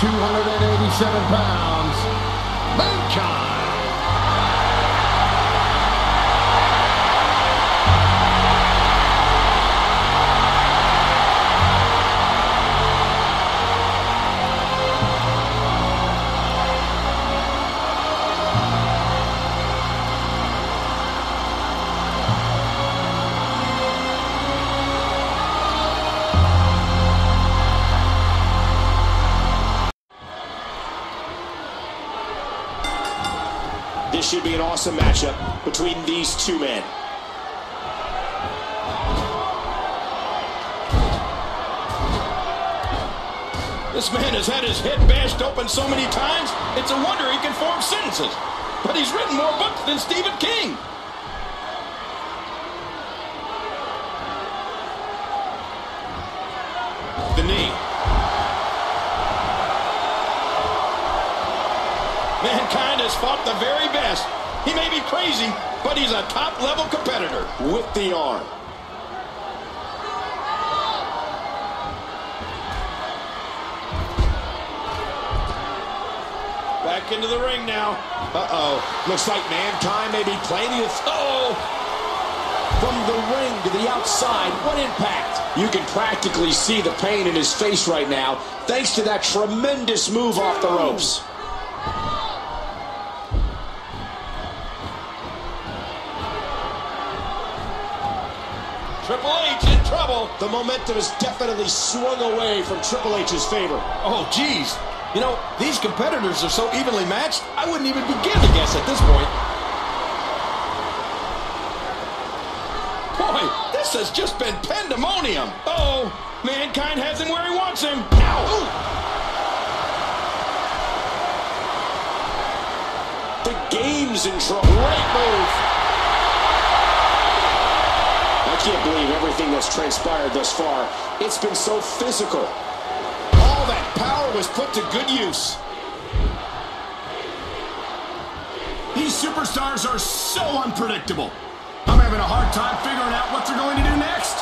287 pounds, Mankind. This should be an awesome matchup between these two men. This man has had his head bashed open so many times, it's a wonder he can form sentences. But he's written more books than Stephen King. The knee. Mankind has fought the very best. He may be crazy, but he's a top-level competitor. With the arm. Back into the ring now. Uh-oh. Looks like Mankind may be planning a... Oh! From the ring to the outside, what impact? You can practically see the pain in his face right now, thanks to that tremendous move off the ropes. Triple H in trouble. The momentum has definitely swung away from Triple H's favor. Oh, geez. You know, these competitors are so evenly matched, I wouldn't even begin to guess at this point. Boy, this has just been pandemonium. Oh, Mankind has him where he wants him. Ow! Ooh. The game's in trouble. Great move. Can't believe everything that's transpired thus far. It's been so physical. All that power was put to good use. These superstars are so unpredictable. I'm having a hard time figuring out what they're going to do next.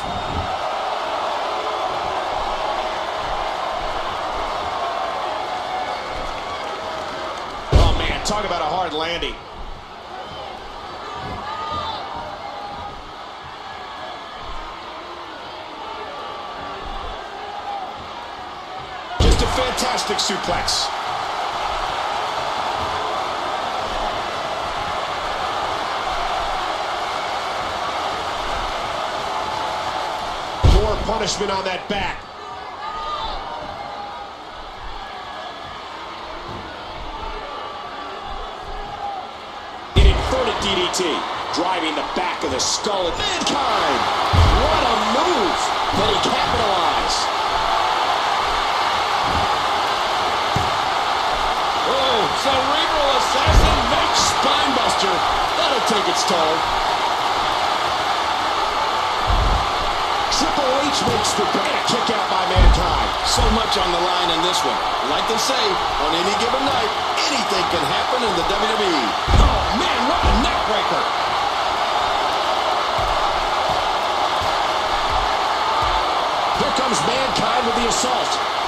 Oh, man, talk about a hard landing. Fantastic suplex. More punishment on that back. An inverted DDT, driving the back of the skull of Mankind. What a move, but he capitalized. Take its toll. Triple H makes the and a kick out by Mankind. So much on the line in this one. Like they say, on any given night, anything can happen in the WWE. Oh, man, what a neckbreaker. Here comes Mankind with the assault.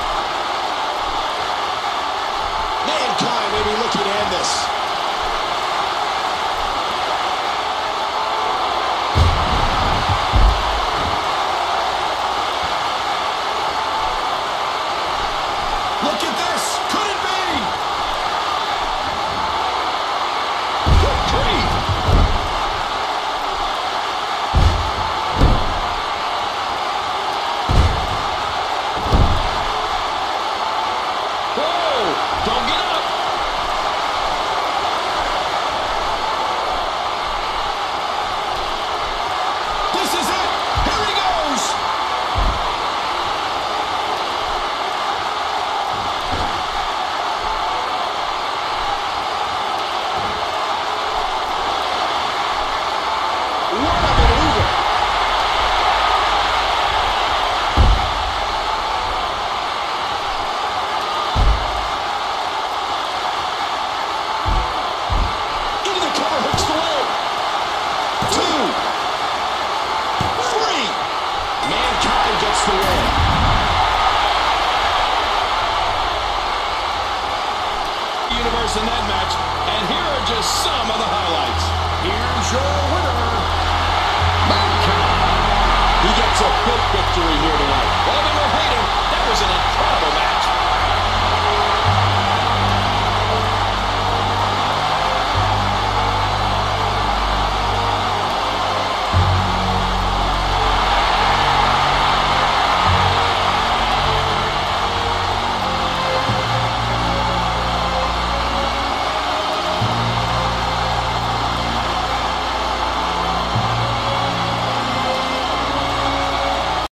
It's a big victory here tonight. Loving were hating, that was an incredible.